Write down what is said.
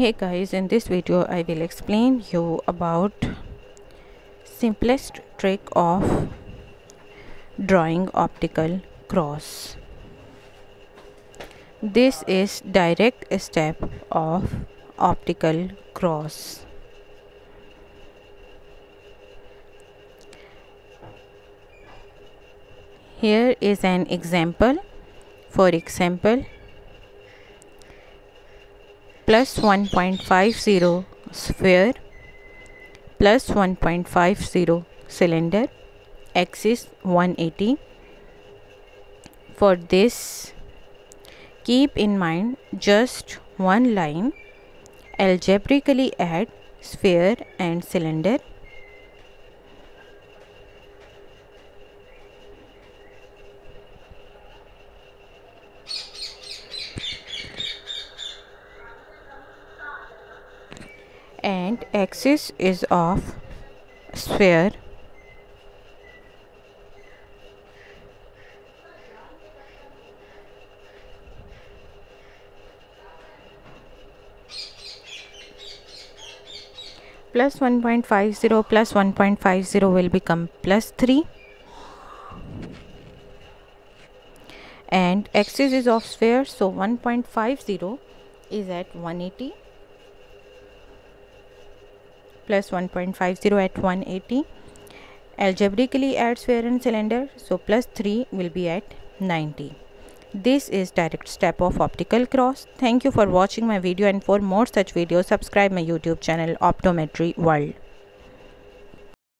hey guys in this video i will explain you about simplest trick of drawing optical cross. This is direct step of optical cross. Here is an example. For example plus 1.50 sphere plus 1.50 cylinder axis 180 for this keep in mind just one line algebraically add sphere and cylinder and axis is of sphere. Plus 1.50 plus 1.50 will become plus 3 and axis is of sphere so 1.50 is at 180 plus 1.50 at 180 algebraically add sphere and cylinder so plus 3 will be at 90 this is direct step of optical cross. Thank you for watching my video and for more such videos subscribe my youtube channel optometry world